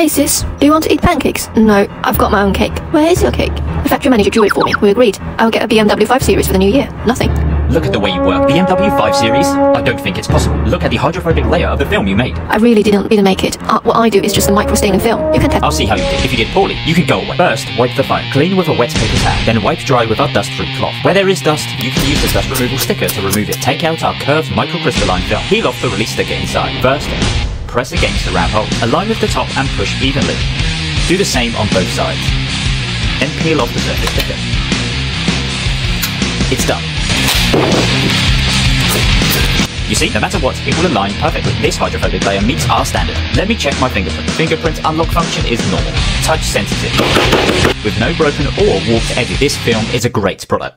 Hey sis, do you want to eat pancakes? No, I've got my own cake. Where is your cake? The factory manager drew it for me. We agreed. I'll get a BMW 5 Series for the new year. Nothing. Look at the way you work. BMW 5 Series? I don't think it's possible. Look at the hydrophobic layer of the film you made. I really didn't mean to make it. Uh, what I do is just a microstaining film. You can test. I'll see how you did. If you did poorly, you can go away. First, wipe the phone. Clean with a wet paper towel. Then wipe dry with our dust-free cloth. Where there is dust, you can use the dust removal sticker to remove it. Take out our curved microcrystalline film. Peel off the release sticker inside. First, press against the round hole. Align with the top and push evenly. Do the same on both sides. Then peel off the surface sticker. It's done. You see, no matter what, it will align perfectly. This hydrophobic layer meets our standard. Let me check my fingerprint. Fingerprint unlock function is normal. Touch sensitive. With no broken or warped edges, this film is a great product.